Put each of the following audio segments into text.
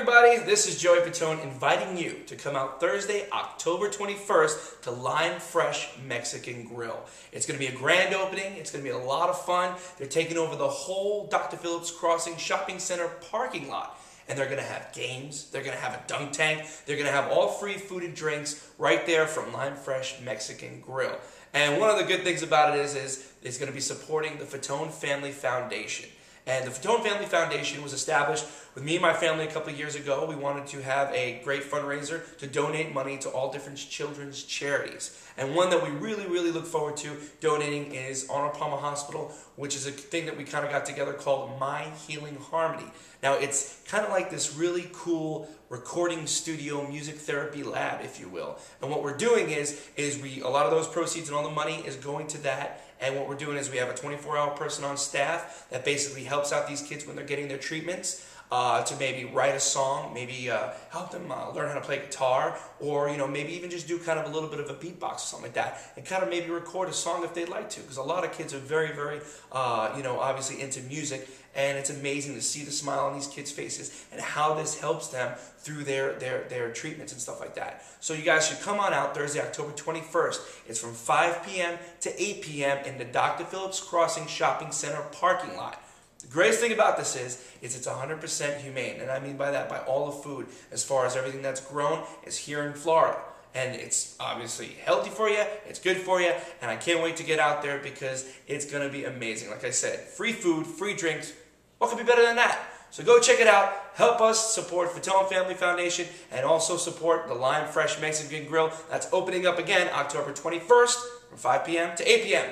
everybody, this is Joey Fatone inviting you to come out Thursday, October 21st to Lime Fresh Mexican Grill. It's going to be a grand opening, it's going to be a lot of fun. They're taking over the whole Dr. Phillips Crossing Shopping Center parking lot. And they're going to have games, they're going to have a dunk tank, they're going to have all free food and drinks right there from Lime Fresh Mexican Grill. And one of the good things about it is, is it's going to be supporting the Fatone Family Foundation. And the Fatone Family Foundation was established with me and my family a couple years ago. We wanted to have a great fundraiser to donate money to all different children's charities. And one that we really, really look forward to donating is Arnold Palmer Hospital, which is a thing that we kind of got together called My Healing Harmony. Now, it's kind of like this really cool recording studio music therapy lab, if you will. And what we're doing is, is we a lot of those proceeds and all the money is going to that. And what we're doing is we have a 24-hour person on staff that basically helps out these kids when they're getting their treatments uh, to maybe write a song, maybe uh, help them uh, learn how to play guitar, or you know maybe even just do kind of a little bit of a beatbox or something like that, and kind of maybe record a song if they'd like to, because a lot of kids are very, very uh, you know obviously into music, and it's amazing to see the smile on these kids' faces and how this helps them through their their their treatments and stuff like that. So you guys should come on out Thursday, October 21st. It's from 5 p.m. to 8 p.m. in the Dr. Phillips Crossing Shopping Center parking lot. The greatest thing about this is, is it's 100% humane, and I mean by that, by all the food, as far as everything that's grown is here in Florida. And it's obviously healthy for you, it's good for you, and I can't wait to get out there because it's going to be amazing. Like I said, free food, free drinks, what could be better than that? So go check it out. Help us support Fatone Family Foundation and also support the Lime Fresh Mexican Grill. That's opening up again October 21st from 5 p.m. to 8 p.m.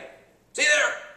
See you there!